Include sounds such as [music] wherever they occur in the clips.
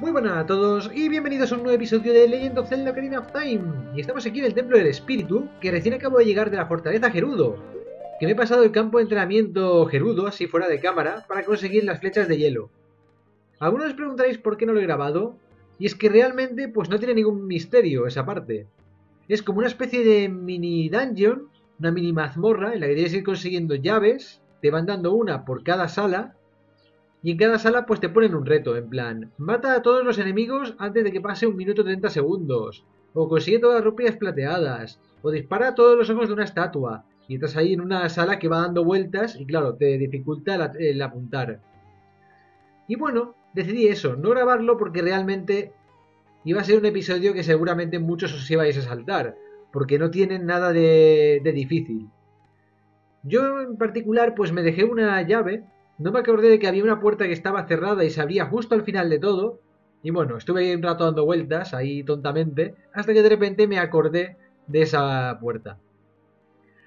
Muy buenas a todos y bienvenidos a un nuevo episodio de Legend of Zelda Ocarina of Time. Y estamos aquí en el Templo del Espíritu, que recién acabo de llegar de la fortaleza Gerudo. Que me he pasado el campo de entrenamiento Gerudo, así fuera de cámara, para conseguir las flechas de hielo. Algunos os preguntaréis por qué no lo he grabado, y es que realmente pues no tiene ningún misterio esa parte. Es como una especie de mini dungeon, una mini mazmorra en la que tienes que ir consiguiendo llaves, te van dando una por cada sala, y en cada sala pues te ponen un reto, en plan, mata a todos los enemigos antes de que pase un minuto 30 segundos, o consigue todas las rupias plateadas, o dispara a todos los ojos de una estatua, y estás ahí en una sala que va dando vueltas y claro, te dificulta el apuntar. Y bueno, decidí eso, no grabarlo porque realmente iba a ser un episodio que seguramente muchos os ibais a saltar, porque no tienen nada de, de difícil. Yo en particular pues me dejé una llave no me acordé de que había una puerta que estaba cerrada y se abría justo al final de todo. Y bueno, estuve ahí un rato dando vueltas, ahí tontamente, hasta que de repente me acordé de esa puerta.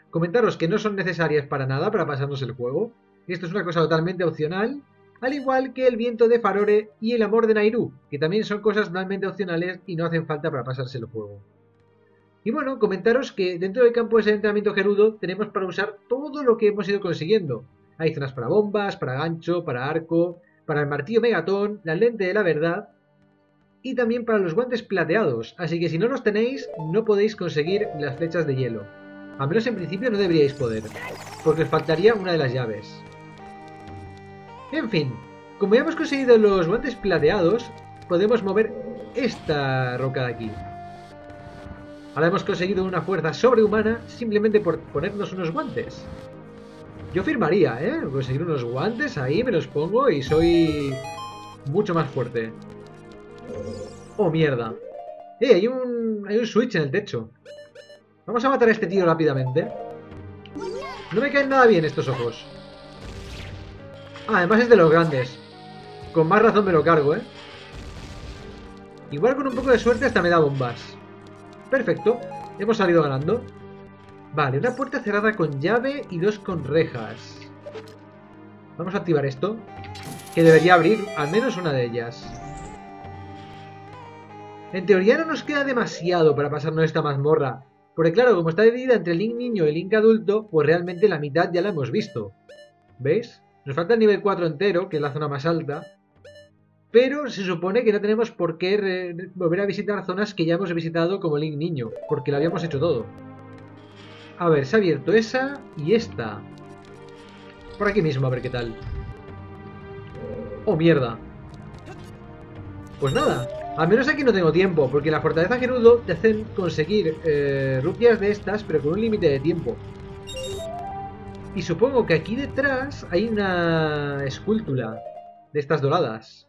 Comentaros que no son necesarias para nada para pasarnos el juego. Esto es una cosa totalmente opcional, al igual que el viento de Farore y el amor de Nairu, que también son cosas totalmente opcionales y no hacen falta para pasarse el juego. Y bueno, comentaros que dentro del campo de entrenamiento Gerudo tenemos para usar todo lo que hemos ido consiguiendo. Hay zonas para bombas, para gancho, para arco, para el martillo megatón, la lente de la verdad y también para los guantes plateados, así que si no los tenéis no podéis conseguir las flechas de hielo. Al menos en principio no deberíais poder, porque os faltaría una de las llaves. En fin, como ya hemos conseguido los guantes plateados, podemos mover esta roca de aquí. Ahora hemos conseguido una fuerza sobrehumana simplemente por ponernos unos guantes. Yo firmaría, ¿eh? Conseguir unos guantes ahí, me los pongo y soy mucho más fuerte. Oh, mierda. Eh, hay un, hay un switch en el techo. Vamos a matar a este tío rápidamente. No me caen nada bien estos ojos. Ah, además es de los grandes. Con más razón me lo cargo, ¿eh? Igual con un poco de suerte hasta me da bombas. Perfecto. Hemos salido ganando. Vale, una puerta cerrada con llave y dos con rejas. Vamos a activar esto. Que debería abrir al menos una de ellas. En teoría no nos queda demasiado para pasarnos esta mazmorra. Porque claro, como está dividida entre el Link niño y el Link adulto, pues realmente la mitad ya la hemos visto. ¿Veis? Nos falta el nivel 4 entero, que es la zona más alta. Pero se supone que no tenemos por qué volver a visitar zonas que ya hemos visitado como Link niño, porque lo habíamos hecho todo. A ver, se ha abierto esa y esta. Por aquí mismo, a ver qué tal. ¡Oh, mierda! Pues nada, al menos aquí no tengo tiempo, porque la fortaleza Gerudo te hacen conseguir eh, rupias de estas, pero con un límite de tiempo. Y supongo que aquí detrás hay una escultura de estas doradas.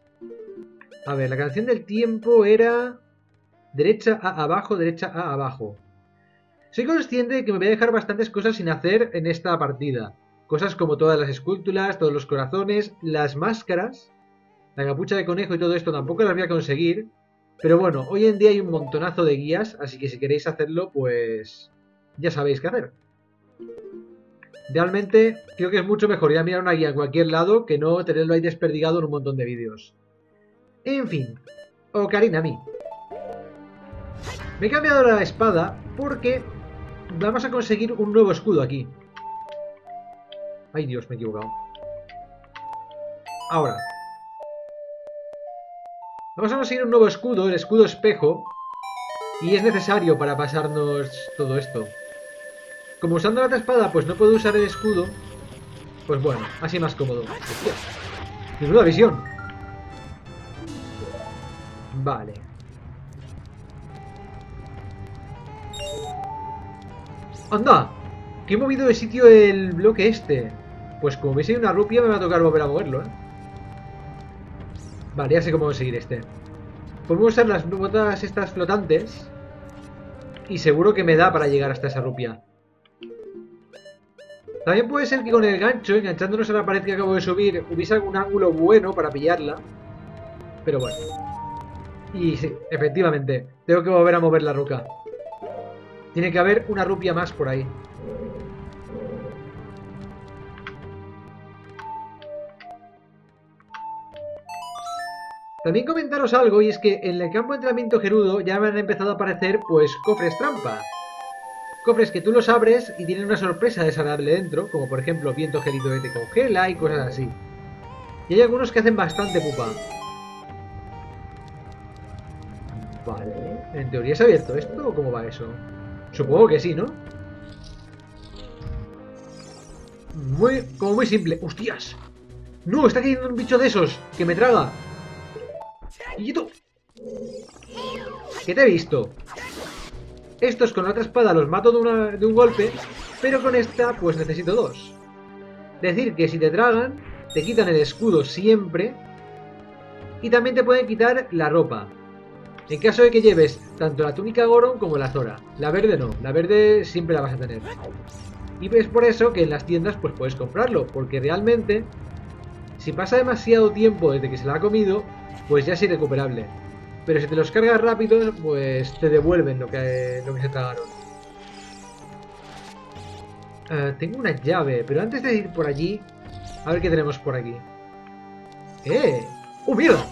A ver, la canción del tiempo era... Derecha a abajo, derecha a abajo. Soy consciente de que me voy a dejar bastantes cosas sin hacer en esta partida. Cosas como todas las esculturas, todos los corazones, las máscaras, la capucha de conejo y todo esto tampoco las voy a conseguir. Pero bueno, hoy en día hay un montonazo de guías, así que si queréis hacerlo, pues ya sabéis qué hacer. Realmente creo que es mucho mejor ir a mirar una guía en cualquier lado que no tenerlo ahí desperdigado en un montón de vídeos. En fin, Ocarina a mí. Me he cambiado la espada porque Vamos a conseguir un nuevo escudo aquí. Ay, Dios, me he equivocado. Ahora. Vamos a conseguir un nuevo escudo, el escudo espejo. Y es necesario para pasarnos todo esto. Como usando la espada, pues no puedo usar el escudo. Pues bueno, así más cómodo. nueva visión! Vale. ¡Anda! ¿Qué he movido de sitio el bloque este? Pues como veis hay una rupia me va a tocar volver a moverlo, ¿eh? Vale, ya sé cómo conseguir este. Podemos usar las botas estas flotantes. Y seguro que me da para llegar hasta esa rupia. También puede ser que con el gancho, enganchándonos a la pared que acabo de subir, hubiese algún ángulo bueno para pillarla. Pero bueno. Y sí, efectivamente, tengo que volver a mover la roca. Tiene que haber una rupia más por ahí. También comentaros algo, y es que en el campo de entrenamiento Gerudo ya me han empezado a aparecer, pues, cofres trampa. Cofres que tú los abres y tienen una sorpresa desagradable dentro, como por ejemplo viento gélido que te congela y cosas así. Y hay algunos que hacen bastante pupa. Vale, en teoría se ha abierto esto o cómo va eso. Supongo que sí, ¿no? Muy, como muy simple. ¡Hostias! ¡No! Está cayendo un bicho de esos que me traga. ¡Quieto! ¿Qué te he visto? Estos con otra espada los mato de, de un golpe, pero con esta pues necesito dos. Decir que si te tragan, te quitan el escudo siempre y también te pueden quitar la ropa. En caso de que lleves tanto la túnica Goron como la Zora. La verde no, la verde siempre la vas a tener. Y es por eso que en las tiendas pues puedes comprarlo, porque realmente si pasa demasiado tiempo desde que se la ha comido, pues ya es irrecuperable. Pero si te los cargas rápido, pues te devuelven lo que, lo que se tragaron. Eh, tengo una llave, pero antes de ir por allí, a ver qué tenemos por aquí. ¡Eh! ¡Oh, mira!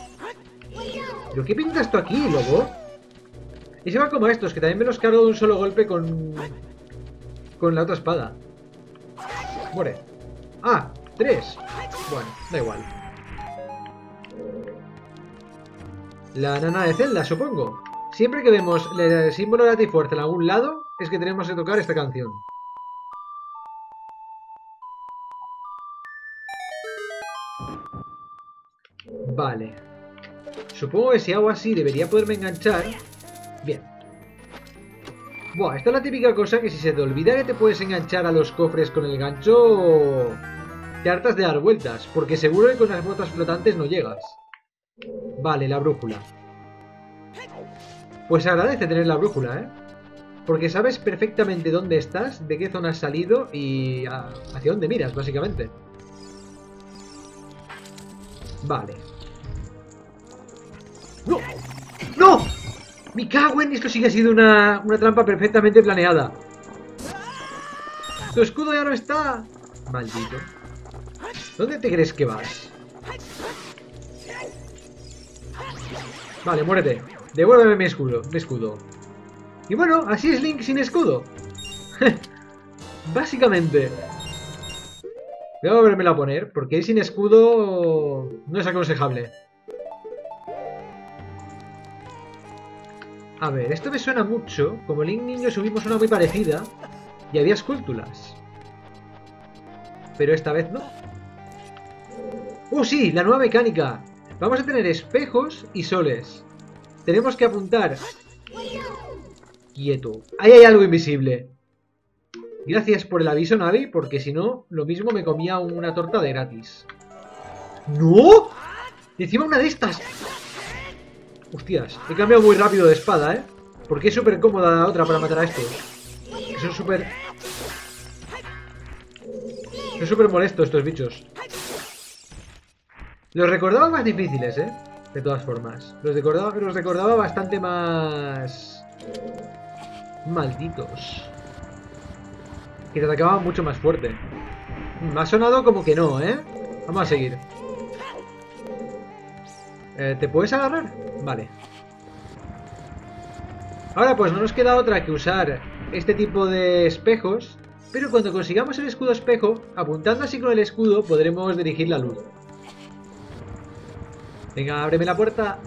¿Pero qué pintas tú aquí, lobo? Y se va como estos, que también me los cargo de un solo golpe con... Con la otra espada. Muere. ¡Ah! ¡Tres! Bueno, da igual. La nana de Zelda, supongo. Siempre que vemos el símbolo de la en algún lado, es que tenemos que tocar esta canción. Vale. Supongo que si hago así debería poderme enganchar. Bien. Buah, esta es la típica cosa que si se te olvida que te puedes enganchar a los cofres con el gancho... Te hartas de dar vueltas, porque seguro que con las botas flotantes no llegas. Vale, la brújula. Pues agradece tener la brújula, ¿eh? Porque sabes perfectamente dónde estás, de qué zona has salido y hacia dónde miras, básicamente. Vale. ¡No! ¡Mi cago en! Esto sigue siendo una, una trampa perfectamente planeada. ¡Tu escudo ya no está! Maldito. ¿Dónde te crees que vas? Vale, muérete. Devuélveme mi escudo, mi escudo. Y bueno, así es Link sin escudo. [laughs] Básicamente. A volverme a poner, porque sin escudo no es aconsejable. A ver, esto me suena mucho. Como Link Niño subimos una muy parecida. Y había esculturas. Pero esta vez no. ¡Oh, sí! La nueva mecánica. Vamos a tener espejos y soles. Tenemos que apuntar. Quieto. Ahí hay algo invisible. Gracias por el aviso, Navi, porque si no, lo mismo me comía una torta de gratis. ¡No! encima una de estas. Hostias, he cambiado muy rápido de espada, ¿eh? Porque es súper cómoda la otra para matar a este. Son súper... Son súper molestos estos bichos. Los recordaba más difíciles, ¿eh? De todas formas. Los recordaba, los recordaba bastante más... Malditos. Que te atacaban mucho más fuerte. Me ha sonado como que no, ¿eh? Vamos a seguir. Eh, ¿Te puedes agarrar? Vale. Ahora pues no nos queda otra que usar este tipo de espejos. Pero cuando consigamos el escudo espejo, apuntando así con el escudo, podremos dirigir la luz. Venga, ábreme la puerta.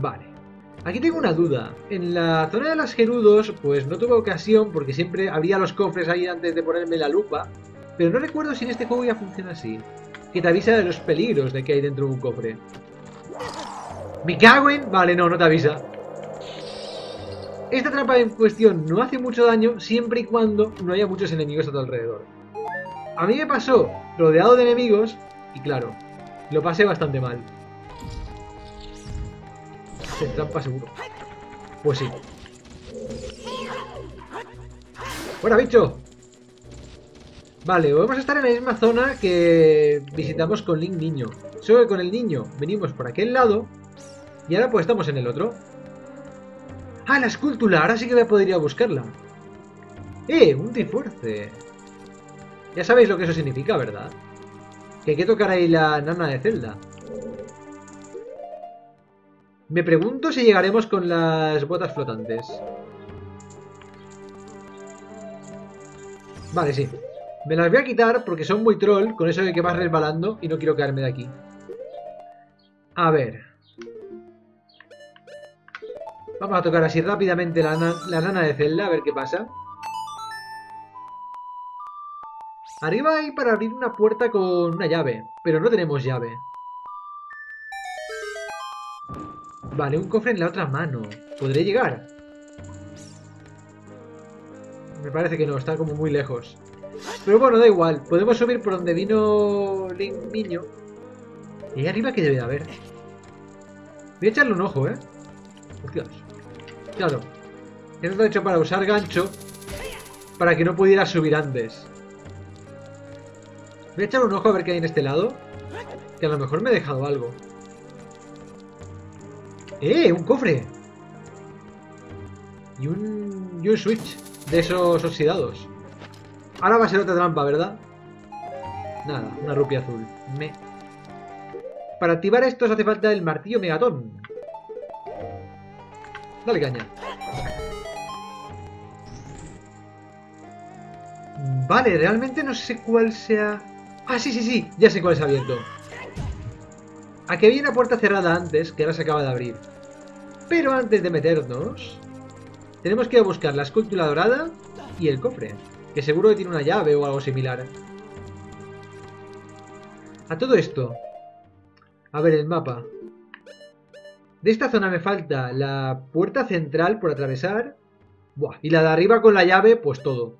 Vale. Aquí tengo una duda. En la zona de las Gerudos, pues no tuve ocasión porque siempre había los cofres ahí antes de ponerme la lupa. Pero no recuerdo si en este juego ya funciona así. Que te avisa de los peligros de que hay dentro de un cofre. ¿Me cago en? Vale, no, no te avisa. Esta trampa en cuestión no hace mucho daño siempre y cuando no haya muchos enemigos a tu alrededor. A mí me pasó, rodeado de enemigos, y claro, lo pasé bastante mal. Se trampa seguro. Pues sí. ¡Fuera, bicho! Vale, vamos a estar en la misma zona que visitamos con Link Niño. Solo que con el niño venimos por aquel lado y ahora pues estamos en el otro. ¡Ah, la escultura! Ahora sí que voy a poder ir a buscarla. ¡Eh! Un Trifuerce. Ya sabéis lo que eso significa, ¿verdad? Que hay que tocar ahí la nana de Zelda. Me pregunto si llegaremos con las botas flotantes. Vale, sí. Me las voy a quitar porque son muy troll, con eso de que vas resbalando y no quiero caerme de aquí. A ver. Vamos a tocar así rápidamente la, la nana de Zelda, a ver qué pasa. Arriba hay para abrir una puerta con una llave, pero no tenemos llave. Vale, un cofre en la otra mano. ¿Podré llegar? Me parece que no, está como muy lejos. Pero bueno, da igual. Podemos subir por donde vino Link Niño. ¿Y ahí arriba qué debe de haber? Voy a echarle un ojo, ¿eh? Hostias. Claro. Esto hecho para usar gancho para que no pudiera subir antes. Voy a echar un ojo a ver qué hay en este lado. Que a lo mejor me he dejado algo. ¡Eh! ¡Un cofre! Y un, y un switch de esos oxidados. Ahora va a ser otra trampa, ¿verdad? Nada, una rupia azul. Me... Para activar estos hace falta el martillo megatón. Dale caña. Vale, realmente no sé cuál sea... Ah, sí, sí, sí, ya sé cuál ha abierto. Aquí había una puerta cerrada antes, que ahora se acaba de abrir. Pero antes de meternos, tenemos que ir a buscar la escultura dorada y el cofre, que seguro que tiene una llave o algo similar. A todo esto, a ver el mapa. De esta zona me falta la puerta central por atravesar. Buah, y la de arriba con la llave, pues todo.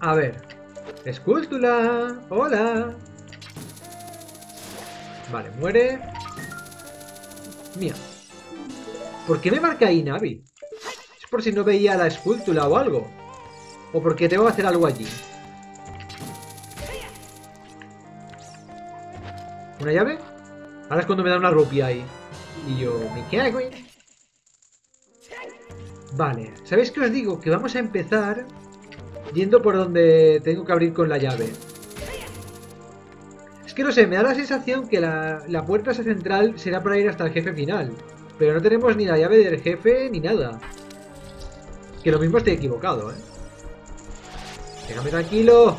A ver. Escultura. Hola. Vale, muere. Mía. ¿Por qué me marca ahí Navi? ¿Es por si no veía la escultura o algo? ¿O porque tengo que hacer algo allí? ¿Una llave? Ahora es cuando me da una rupia ahí. Y yo, ¿me hago? Vale, ¿sabéis qué os digo? Que vamos a empezar yendo por donde tengo que abrir con la llave. Que no sé, me da la sensación que la, puerta esa central será para ir hasta el jefe final. Pero no tenemos ni la llave del jefe ni nada. Que lo mismo estoy equivocado, ¿eh? Déjame tranquilo.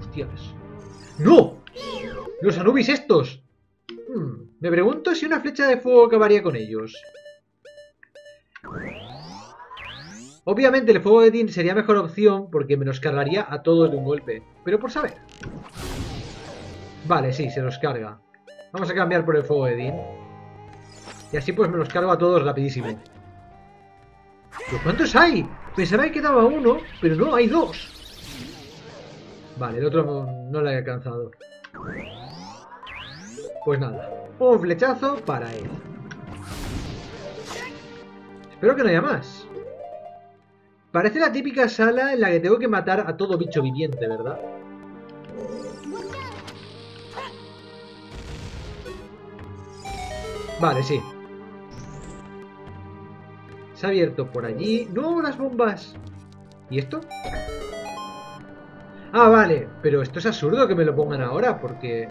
Hostias. ¡No! ¡Los Anubis estos! Hmm, me pregunto si una flecha de fuego acabaría con ellos. Obviamente el fuego de Din sería mejor opción porque me los cargaría a todos de un golpe. Pero por saber. Vale, sí, se los carga. Vamos a cambiar por el fuego de Din. Y así pues me los cargo a todos rapidísimo. ¿Pero cuántos hay? Pensaba que quedaba uno, pero no, hay dos. Vale, el otro no, no lo he alcanzado. Pues nada, un flechazo para él. Espero que no haya más. Parece la típica sala en la que tengo que matar a todo bicho viviente, ¿verdad? Vale, sí. Se ha abierto por allí. ¡No, las bombas! ¿Y esto? Ah, vale. Pero esto es absurdo que me lo pongan ahora, porque...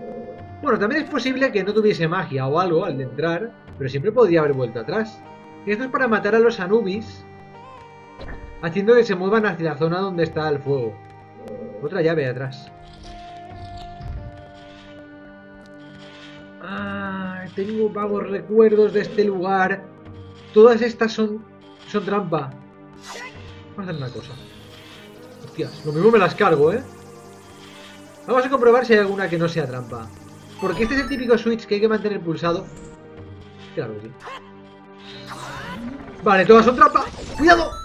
Bueno, también es posible que no tuviese magia o algo al entrar, pero siempre podría haber vuelto atrás. esto es para matar a los Anubis haciendo que se muevan hacia la zona donde está el fuego. Otra llave atrás. Ah, tengo vagos recuerdos de este lugar. Todas estas son, son trampa. Vamos a hacer una cosa. Hostias, lo mismo me las cargo, ¿eh? Vamos a comprobar si hay alguna que no sea trampa. Porque este es el típico switch que hay que mantener pulsado. Claro sí. Vale, todas son trampa. ¡Cuidado!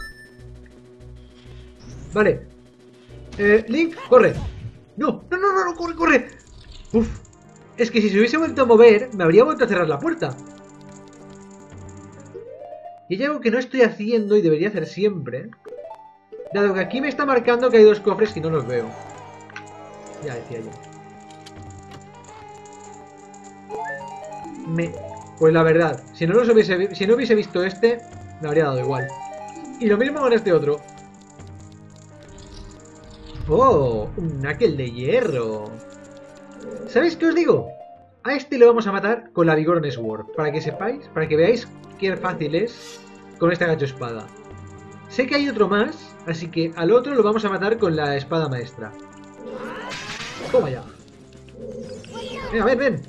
Vale. Eh, Link, corre. No, no, no, no, no, corre, corre. Uf. Es que si se hubiese vuelto a mover, me habría vuelto a cerrar la puerta. Y hay algo que no estoy haciendo y debería hacer siempre. Dado que aquí me está marcando que hay dos cofres y no los veo. Ya decía yo. Me... Pues la verdad, si no, los hubiese, si no hubiese visto este, me habría dado igual. Y lo mismo con este otro. ¡Oh! Un knuckle de hierro. ¿Sabéis qué os digo? A este lo vamos a matar con la Vigor Sword. Para que sepáis, para que veáis qué fácil es con esta gacho espada. Sé que hay otro más, así que al otro lo vamos a matar con la espada maestra. Toma ya. Venga, ven, ven.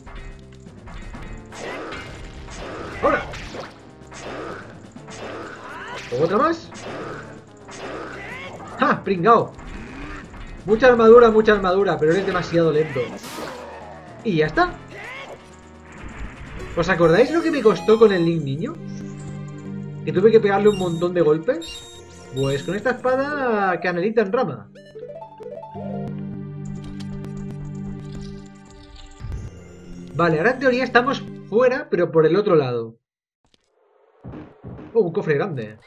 ¡Ahora! ¿Otra más? ¡Ja! ¡Pringao! Mucha armadura, mucha armadura, pero eres demasiado lento. Y ya está. ¿Os acordáis lo que me costó con el Link niño? Que tuve que pegarle un montón de golpes. Pues con esta espada canelita en rama. Vale, ahora en teoría estamos fuera, pero por el otro lado. Oh, un cofre grande.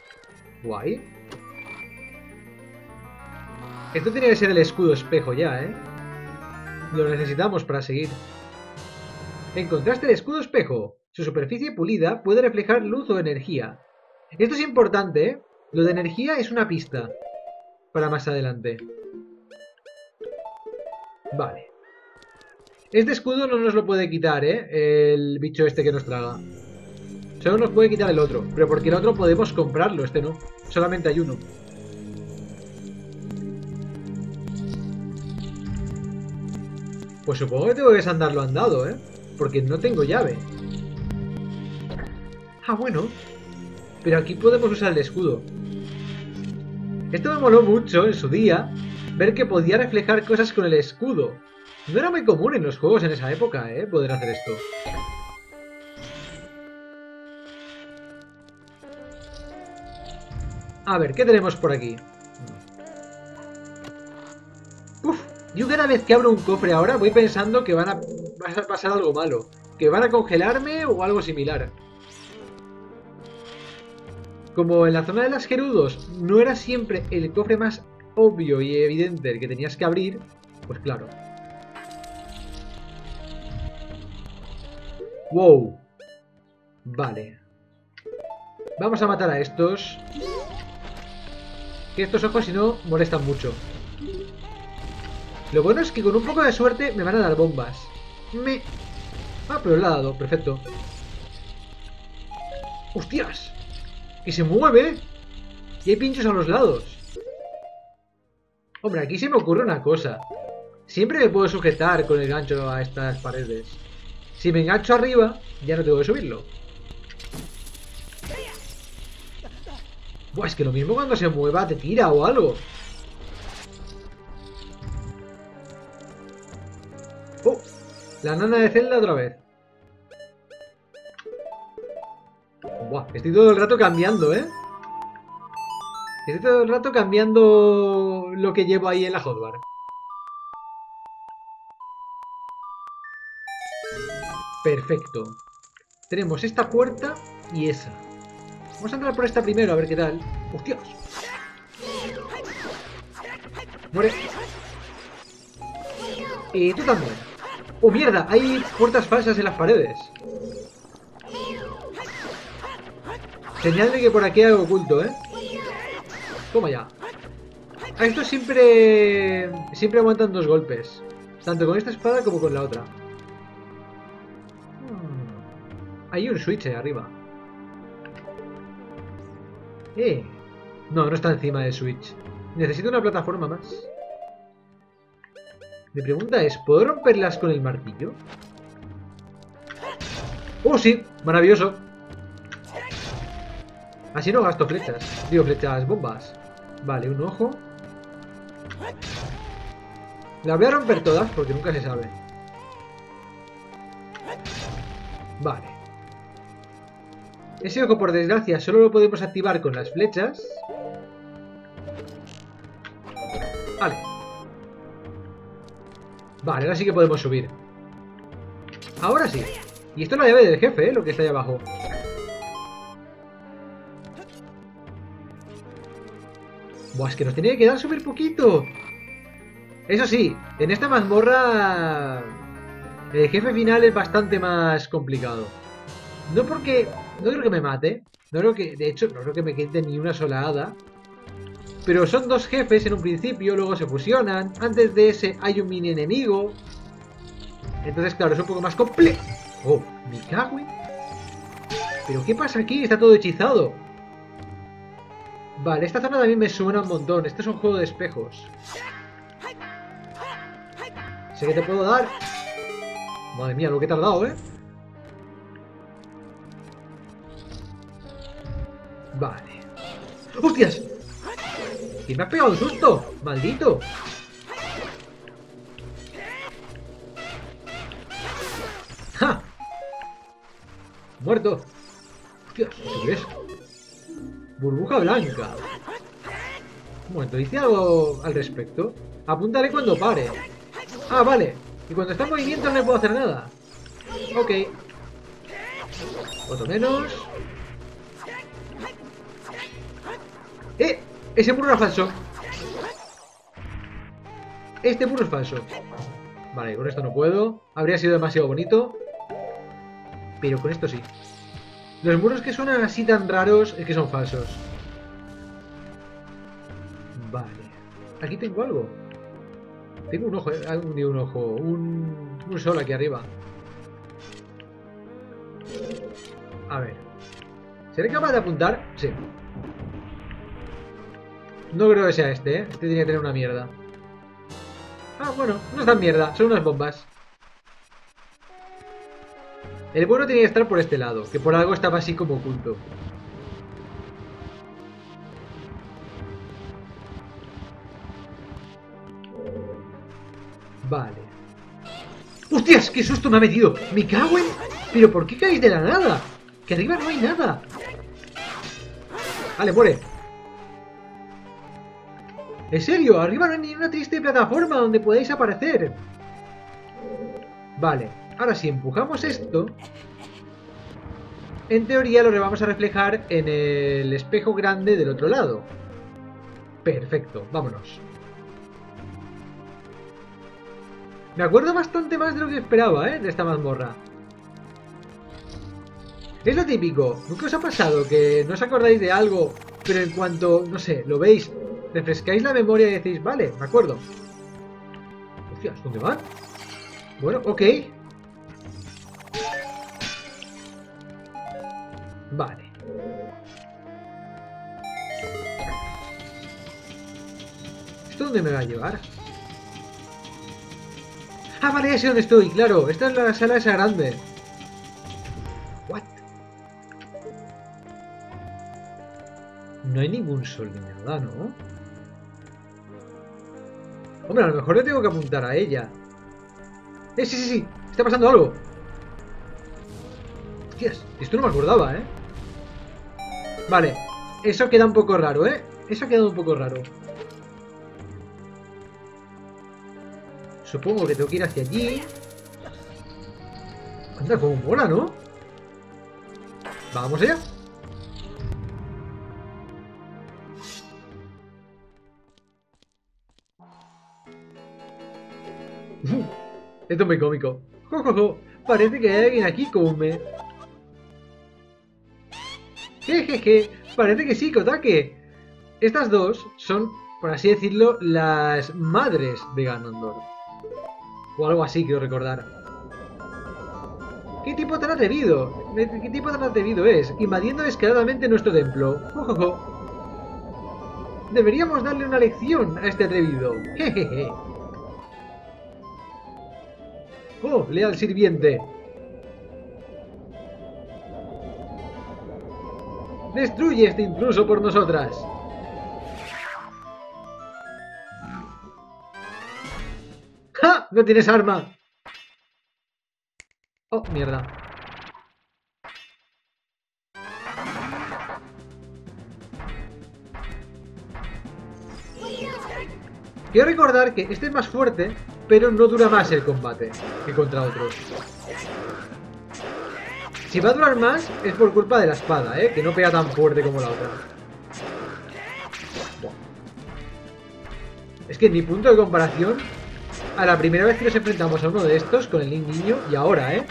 Guay. Esto tiene que ser el escudo espejo ya, ¿eh? Lo necesitamos para seguir. Encontraste el escudo espejo. Su superficie pulida puede reflejar luz o energía. Esto es importante, ¿eh? Lo de energía es una pista para más adelante. Vale. Este escudo no nos lo puede quitar, ¿eh? El bicho este que nos traga. Solo nos puede quitar el otro. Pero porque el otro podemos comprarlo, este no. Solamente hay uno. Pues supongo que tengo que desandarlo andado, ¿eh? Porque no tengo llave. Ah, bueno. Pero aquí podemos usar el escudo. Esto me moló mucho en su día, ver que podía reflejar cosas con el escudo. No era muy común en los juegos en esa época, ¿eh? Poder hacer esto. A ver, ¿qué tenemos por aquí? Yo cada vez que abro un cofre ahora voy pensando que van a, pasar algo malo. Que van a congelarme o algo similar. Como en la zona de las Gerudos no era siempre el cofre más obvio y evidente el que tenías que abrir, pues claro, Wow. Vale. Vamos a matar a estos. Que estos ojos, si no, molestan mucho. Lo bueno es que con un poco de suerte me van a dar bombas. Me... Ah, pero le ha dado. Perfecto. ¡Hostias! ¡Que se mueve! Y hay pinchos a los lados. Hombre, aquí se me ocurre una cosa. Siempre me puedo sujetar con el gancho a estas paredes. Si me engancho arriba, ya no tengo que subirlo. Buah, es que lo mismo cuando se mueva te tira o algo. ¡Oh! La nana de Zelda otra vez. Buah, estoy todo el rato cambiando, ¿eh? Estoy todo el rato cambiando lo que llevo ahí en la hotbar. Perfecto. Tenemos esta puerta y esa. Vamos a entrar por esta primero, a ver qué tal. ¡Hostias! Muere. Y tú también. ¡Oh, mierda! Hay puertas falsas en las paredes. Señal de que por aquí hay algo oculto, ¿eh? Toma ya. A esto siempre... Siempre aguantan dos golpes. Tanto con esta espada como con la otra. Hay un switch ahí arriba. Eh. No, no está encima del switch. Necesito una plataforma más. Mi pregunta es, ¿puedo romperlas con el martillo? ¡Oh, sí! ¡Maravilloso! Así no gasto flechas. Digo, flechas bombas. Vale, un ojo. La voy a romper todas porque nunca se sabe. Vale. Ese ojo, por desgracia, solo lo podemos activar con las flechas. Vale, ahora sí que podemos subir. Ahora sí. Y esto es la llave del jefe, ¿eh? Lo que está ahí abajo. Buah, es que nos tenía que quedar subir poquito. Eso sí, en esta mazmorra... El jefe final es bastante más complicado. No porque... No creo que me mate. No creo que... De hecho, no creo que me quede ni una sola hada. Pero son dos jefes en un principio, luego se fusionan. Antes de ese hay un mini enemigo. Entonces, claro, es un poco más complejo. Oh, me ¿Pero qué pasa aquí? Está todo hechizado. Vale, esta zona también me suena un montón. Este es un juego de espejos. Sé que te puedo dar. Madre mía, lo que he tardado, ¿eh? Vale. ¡Hostias! ¿Quién me ha pegado un susto? ¡Maldito! ¡Ja! Muerto. Burbuja blanca. Un momento, ¿dice algo al respecto? Apuntaré cuando pare. Ah, vale. Y cuando está en movimiento no le puedo hacer nada. Ok. Otro menos. Ese muro era falso. Este muro es falso. Vale, con esto no puedo. Habría sido demasiado bonito. Pero con esto sí. Los muros que suenan así tan raros es que son falsos. Vale. Aquí tengo algo. Tengo un ojo, eh, un, un ojo, un, un sol aquí arriba. A ver. ¿Seré capaz de apuntar? Sí. No creo que sea este, ¿eh? Este tiene que tener una mierda. Ah, bueno, no es tan mierda, son unas bombas. El bueno tenía que estar por este lado, que por algo estaba así como oculto. Vale. ¡Hostias! ¡Qué susto me ha metido! ¡Me cago en...! ¿Pero por qué caéis de la nada? Que arriba no hay nada. Vale, muere. En serio, arriba no hay ni una triste plataforma donde podáis aparecer. Vale, ahora si empujamos esto... En teoría lo vamos a reflejar en el espejo grande del otro lado. Perfecto, vámonos. Me acuerdo bastante más de lo que esperaba, ¿eh? De esta mazmorra. Es lo típico. ¿Nunca os ha pasado que no os acordáis de algo, pero en cuanto, no sé, lo veis, refrescáis la memoria y decís, vale, me acuerdo? Hostias, ¿dónde van? Bueno, ok. Vale. ¿Esto dónde me va a llevar? Ah, vale, ya sé dónde estoy, claro. Esta es la sala esa grande. What? No hay ningún sol ni nada, ¿no? Hombre, a lo mejor le tengo que apuntar a ella. ¡Eh, sí, sí, sí! ¡Está pasando algo! Hostias, esto no me acordaba, ¿eh? Vale, eso queda un poco raro, ¿eh? Eso ha quedado un poco raro. Supongo que tengo que ir hacia allí. Anda, como mola, ¿no? Vamos allá. Esto es muy cómico. [laughs] Parece que hay alguien aquí como me... Jejeje, parece que sí, Kotake. Estas dos son, por así decirlo, las madres de Ganondorf. O algo así, quiero recordar. ¿Qué tipo tan atrevido? ¿Qué tipo tan atrevido es? Invadiendo descaradamente nuestro templo. [laughs] Deberíamos darle una lección a este atrevido. Jejeje. ¡Oh, leal sirviente! ¡Destruye este intruso por nosotras! ¡Ja! ¡No tienes arma! ¡Oh, mierda! Quiero recordar que este es más fuerte, pero no dura más el combate que contra otros. Si va a durar más, es por culpa de la espada, ¿eh? Que no pega tan fuerte como la otra. Es que mi punto de comparación a la primera vez que nos enfrentamos a uno de estos con el niño y ahora, ¿eh?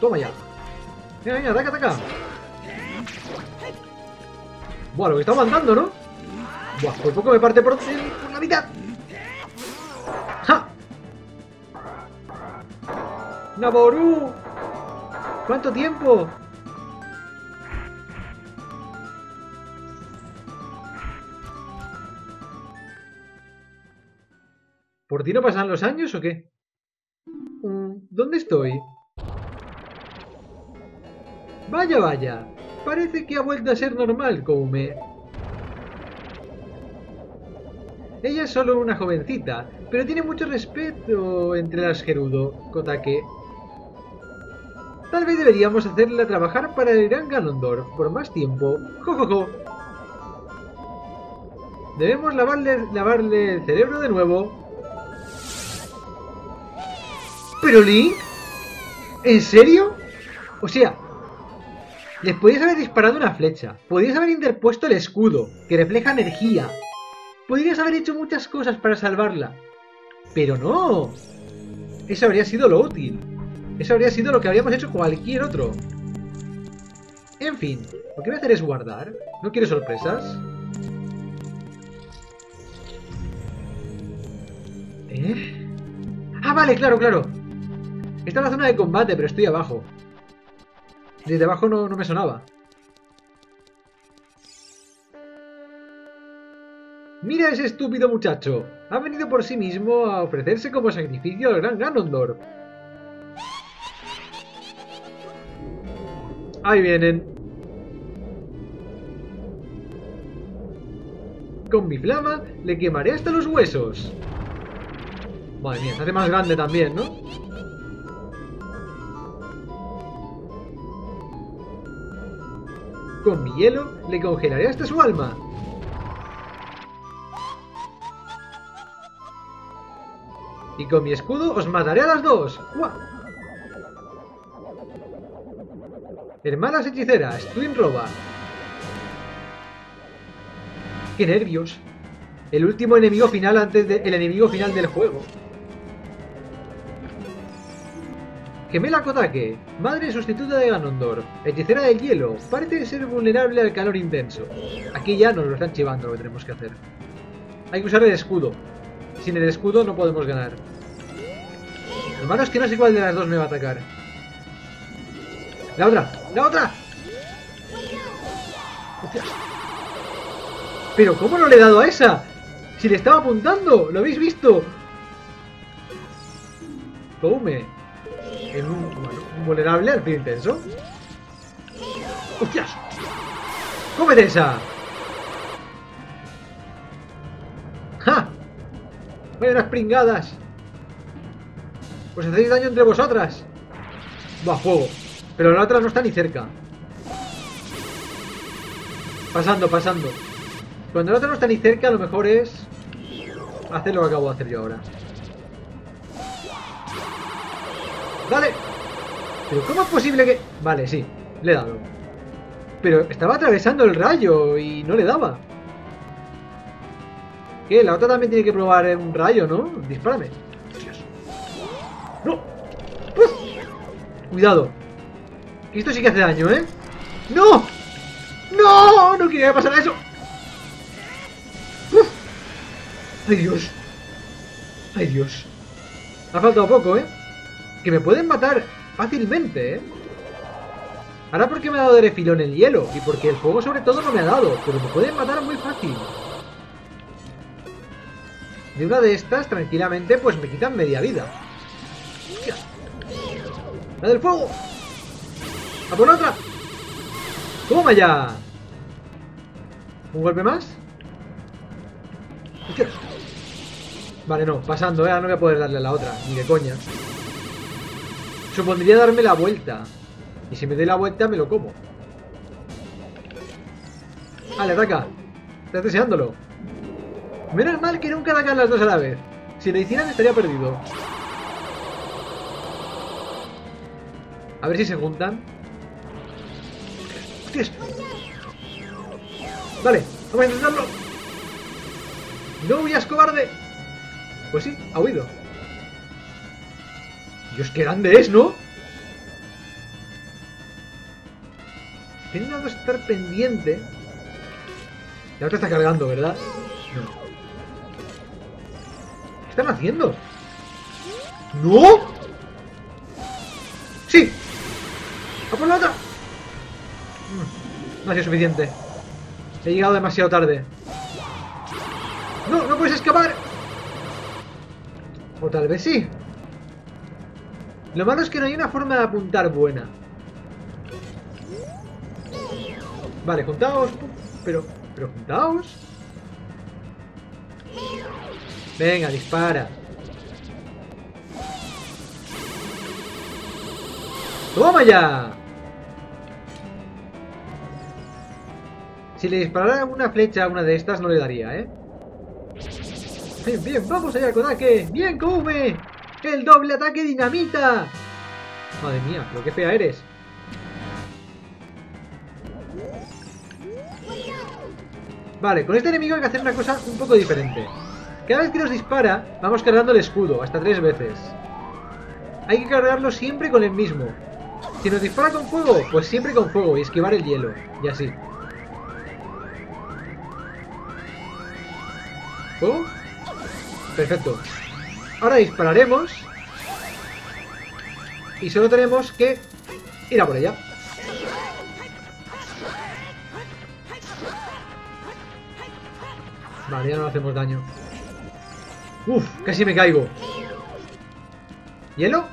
Toma ya. Venga, venga, ataca, ataca. Buah, lo que está aguantando, ¿no? Buah, por poco me parte por, por la mitad. ¡Ja! ¡Naboru! ¿Cuánto tiempo? ¿Por ti no pasan los años o qué? Mm, ¿Dónde estoy? Vaya, vaya. Parece que ha vuelto a ser normal, Koume. Ella es solo una jovencita, pero tiene mucho respeto entre las Gerudo, Kotake. Tal vez deberíamos hacerla trabajar para el Gran Ganondorf por más tiempo. ¡Jo, Debemos lavarle, lavarle el cerebro de nuevo ¿Pero Link? ¿En serio? O sea, les podías haber disparado una flecha, podías haber interpuesto el escudo, que refleja energía, podrías haber hecho muchas cosas para salvarla, pero no. Eso habría sido lo útil. Eso habría sido lo que habríamos hecho cualquier otro. En fin, lo que voy a hacer es guardar. ¿No quiero sorpresas? ¿Eh? Ah, vale, claro, claro. Esta es la zona de combate, pero estoy abajo. Desde abajo no, no me sonaba. ¡Mira ese estúpido muchacho! Ha venido por sí mismo a ofrecerse como sacrificio al gran Ganondorf. Ahí vienen. Con mi flama le quemaré hasta los huesos. Madre mía, se hace más grande también, ¿no? Con mi hielo le congelaré hasta su alma. Y con mi escudo os mataré a las dos. Hermanas hechiceras, Twin Roba. ¡Qué nervios! El último enemigo final antes del enemigo final del juego. Gemela Kotake, madre sustituta de Ganondorf, hechicera del hielo, parece ser vulnerable al calor intenso. Aquí ya nos lo están chivando lo que tenemos que hacer. Hay que usar el escudo. Sin el escudo no podemos ganar. Hermano, es que no sé cuál de las dos me va a atacar. ¡La otra! ¡La otra! ¿Pero cómo no le he dado a esa? Si le estaba apuntando, ¿lo habéis visto? Tome en un, vulnerable al fin intenso. ¡Hostias! ¡Cómete esa! ¡Ja! ¡Vaya unas pringadas! Pues hacéis daño entre vosotras. Va, fuego. Pero la otra no está ni cerca. Pasando, pasando. Cuando la otra no está ni cerca, lo mejor es hacer lo que acabo de hacer yo ahora. ¡Dale! ¿Pero cómo es posible que...? Vale, sí, le he dado. Pero estaba atravesando el rayo y no le daba. ¿Qué? La otra también tiene que probar un rayo, ¿no? Dispárame. ¡No! ¡Uf! Cuidado. Esto sí que hace daño, ¿eh? ¡No! ¡No! No quería pasar eso. ¡Uf! ¡Ay, Dios! ¡Ay, Dios! Ha faltado poco, ¿eh? Que me pueden matar fácilmente, ¿eh? Ahora porque me ha dado de refilón el hielo y porque el fuego sobre todo no me ha dado, pero me pueden matar muy fácil. De una de estas, tranquilamente, pues me quitan media vida. ¡La del fuego! ¡A por otra! ¡Toma ya! ¿Un golpe más? Vale, no, pasando, ¿eh? no voy a poder darle a la otra, ni de coña. Supondría darme la vuelta. Y si me doy la vuelta, me lo como. Vale, ataca. Estás deseándolo. Menos mal que nunca atacan las dos a la vez. Si lo hicieran, estaría perdido. A ver si se juntan. ¡Hostias! Vale, vamos a intentarlo. ¡No huyas, cobarde! Pues sí, ha huido. Dios, qué grande es, ¿no? Tengo que estar pendiente La otra está cargando, ¿verdad? No. ¿Qué están haciendo? ¡No! ¡Sí! ¡A por la otra! Mm, No ha sido suficiente. He llegado demasiado tarde. ¡No! ¡No puedes escapar! O tal vez sí. Lo malo es que no hay una forma de apuntar buena. Vale, juntaos. Pero, pero juntaos. Venga, dispara. ¡Toma ya! Si le disparara una flecha a una de estas, no le daría, ¿eh? Bien, bien, vamos allá, Kodake. Bien, Koume. El doble ataque dinamita. Madre mía, pero qué fea eres. Vale, con este enemigo hay que hacer una cosa un poco diferente. Cada vez que nos dispara, vamos cargando el escudo, hasta tres veces. Hay que cargarlo siempre con el mismo. Si nos dispara con fuego, pues siempre con fuego y esquivar el hielo. Y así. ¿Fuego? Perfecto. Ahora dispararemos. Y solo tenemos que ir a por ella. Vale, ya no hacemos daño. Uf, casi me caigo. ¿Hielo?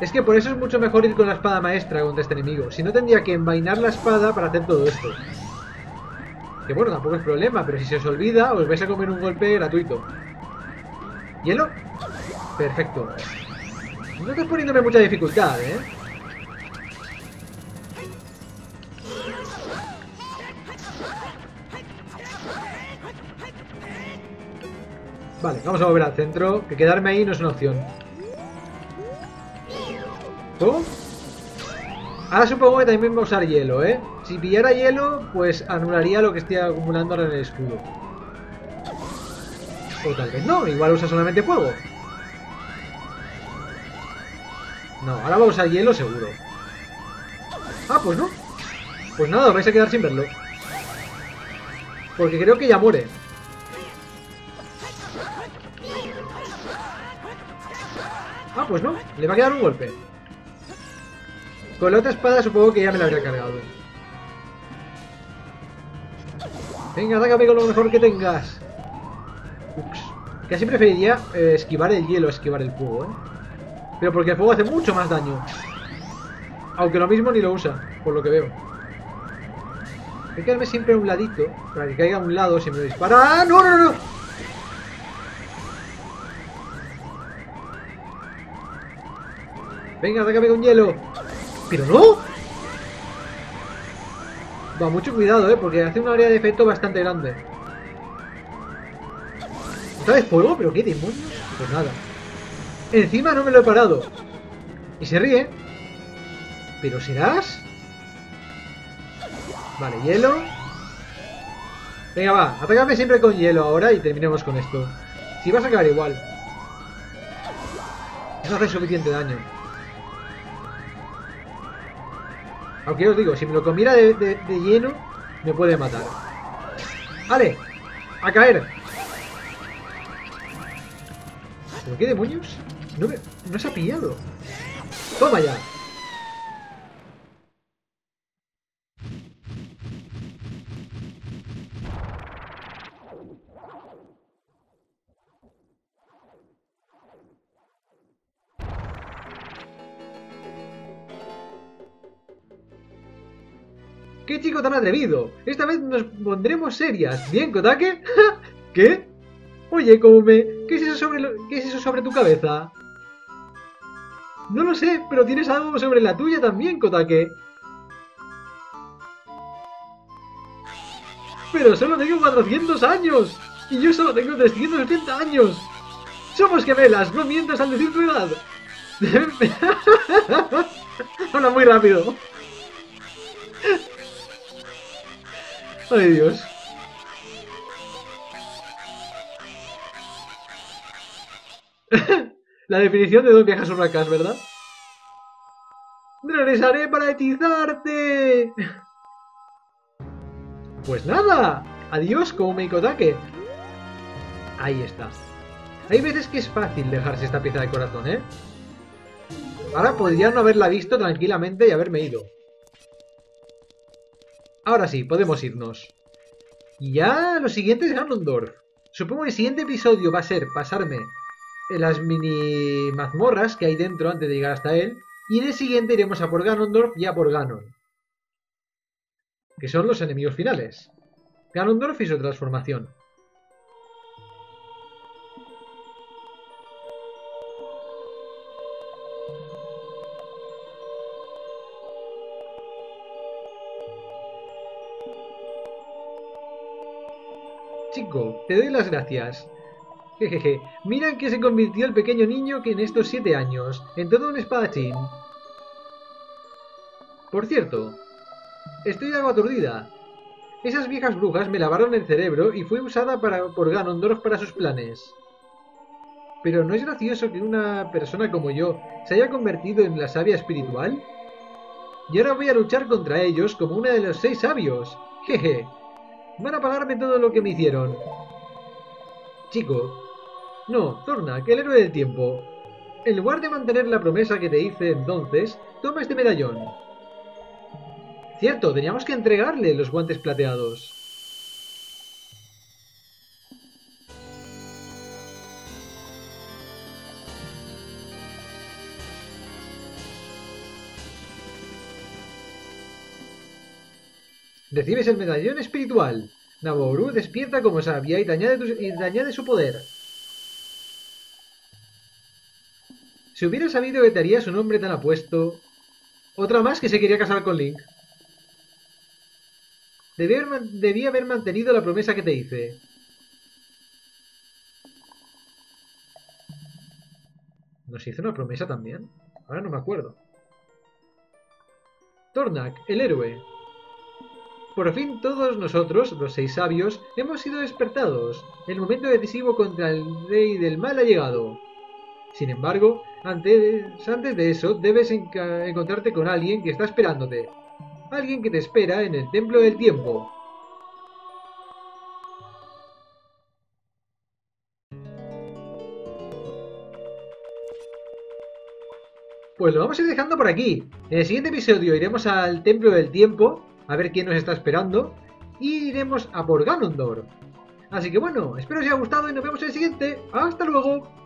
Es que por eso es mucho mejor ir con la espada maestra contra este enemigo. Si no tendría que envainar la espada para hacer todo esto. Que bueno, tampoco es problema, pero si se os olvida, os vais a comer un golpe gratuito. ¿Hielo? Perfecto. No estás poniéndome mucha dificultad, ¿eh? Vale, vamos a volver al centro, que quedarme ahí no es una opción. ¿Cómo? Ahora supongo que también va a usar hielo, ¿eh? Si pillara hielo, pues anularía lo que estoy acumulando ahora en el escudo. O tal vez no, igual usa solamente fuego. No, ahora va a usar hielo seguro. Ah, pues no. Pues nada, os vais a quedar sin verlo. Porque creo que ya muere. Ah, pues no. Le va a quedar un golpe. Con la otra espada supongo que ya me la habría cargado. Venga, atácame con lo mejor que tengas. Ups. Casi preferiría eh, esquivar el hielo, esquivar el fuego, ¿eh? Pero porque el fuego hace mucho más daño. Aunque lo mismo ni lo usa, por lo que veo. Hay que quedarme siempre a un ladito, para que caiga a un lado si me dispara. ¡Ah, no, no, no! Venga, atácame con hielo. ¡Pero no! Va, mucho cuidado, ¿eh? Porque hace una área de efecto bastante grande. ¿Otra vez fuego? ¿Pero qué demonios? Pues nada. Encima no me lo he parado. Y se ríe. ¿Pero serás? Vale, hielo. Venga, va. Atácame siempre con hielo ahora y terminemos con esto. Si vas a acabar igual. No hace suficiente daño. Aunque os digo, si me lo comiera de, lleno, me puede matar. ¡Vale! ¡A caer! ¿Pero qué demonios? No, me, no se ha pillado. ¡Toma ya! ¡Qué chico tan atrevido! Esta vez nos pondremos serias. ¿Bien, Kotake? [laughs] ¿Qué? Oye, Koume, ¿qué es eso sobre, ¿qué es eso sobre tu cabeza? No lo sé, pero tienes algo sobre la tuya también, Kotake. Pero solo tengo 400 años. Y yo solo tengo 380 años. Somos gemelas, no mientas al decir tu edad. [laughs] Habla muy rápido. Ay, Dios. [laughs] La definición de dos viejas urracas, ¿verdad? Regresaré para hechizarte. Pues nada, adiós como Meikotake. Ahí está. Hay veces que es fácil dejarse esta pieza de corazón, ¿eh? Ahora podría no haberla visto tranquilamente y haberme ido. Ahora sí, podemos irnos. Y ya lo siguiente es Ganondorf. Supongo que el siguiente episodio va a ser pasarme las mini mazmorras que hay dentro antes de llegar hasta él. Y en el siguiente iremos a por Ganondorf y a por Ganon. Que son los enemigos finales. Ganondorf y su transformación. Te doy las gracias. Jejeje, mira en qué se convirtió el pequeño niño que en estos siete años, en todo un espadachín. Por cierto, estoy algo aturdida. Esas viejas brujas me lavaron el cerebro y fue usada para, por Ganondorf para sus planes. Pero ¿no es gracioso que una persona como yo se haya convertido en la sabia espiritual? Y ahora voy a luchar contra ellos como una de los seis sabios. Jeje. Van a pagarme todo lo que me hicieron. Chico. No, Zorna, que el héroe del tiempo. En lugar de mantener la promesa que te hice entonces, toma este medallón. Cierto, teníamos que entregarle los guantes plateados. Recibes el medallón espiritual. Naboru despierta como sabia y te añade, su poder. Si hubiera sabido que te harías un hombre tan apuesto... Otra más que se quería casar con Link. Debía haber, mantenido la promesa que te hice. ¿Nos hizo una promesa también? Ahora no me acuerdo. Tornak, el héroe. Por fin todos nosotros, los seis sabios, hemos sido despertados. El momento decisivo contra el rey del mal ha llegado. Sin embargo, antes, antes de eso, debes encontrarte con alguien que está esperándote. Alguien que te espera en el templo del tiempo. Pues lo vamos a ir dejando por aquí. En el siguiente episodio iremos al templo del tiempo a ver quién nos está esperando. Y iremos a por. Así que bueno, espero os haya gustado y nos vemos en el siguiente. ¡Hasta luego!